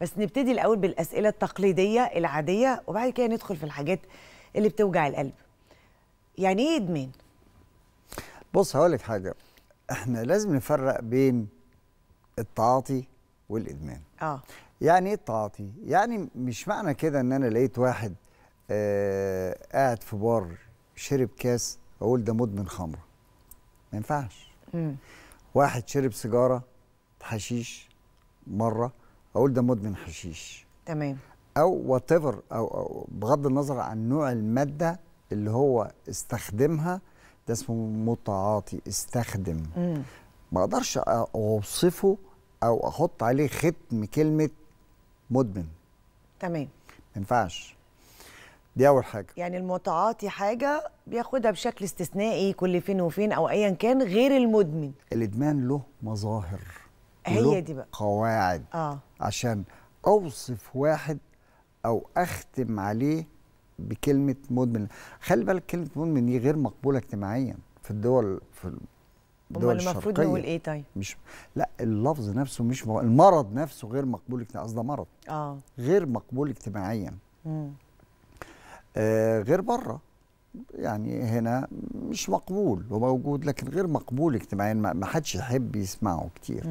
بس نبتدي الأول بالأسئلة التقليدية العادية وبعد كده ندخل في الحاجات اللي بتوجع القلب. يعني إيه ادمان بص هقول لك حاجة. إحنا لازم نفرق بين التعاطي والإدمان. آه. يعني إيه التعاطي؟ يعني مش معنى كده إن أنا لقيت واحد آه قاعد في بار شرب كاس أقول ده مدمن خمرة. ما ينفعش. واحد شرب سيجارة حشيش مرة أقول ده مدمن حشيش. تمام. أو وات أو, أو بغض النظر عن نوع المادة اللي هو استخدمها ده اسمه متعاطي استخدم. مم. ما أقدرش أوصفه أو أحط عليه ختم كلمة مدمن. تمام. ما ينفعش. دي أول حاجة. يعني المتعاطي حاجة بياخدها بشكل استثنائي كل فين وفين أو ايا كان غير المدمن. الإدمان له مظاهر. هي دي بقى. قواعد آه. عشان أوصف واحد أو أختم عليه بكلمة مدمن. خلي بالك كلمة مدمن دي غير مقبولة اجتماعيا في الدول في الدول أمال المفروض الشرقية. نقول إيه طيب؟ مش لا اللفظ نفسه مش م... المرض نفسه غير مقبول اجتماعيا. قصده مرض. آه. غير مقبول اجتماعيا. مم. آه غير بره. يعني هنا مش مقبول هو موجود لكن غير مقبول اجتماعيا. ما ما حدش يحب يسمعه كتير.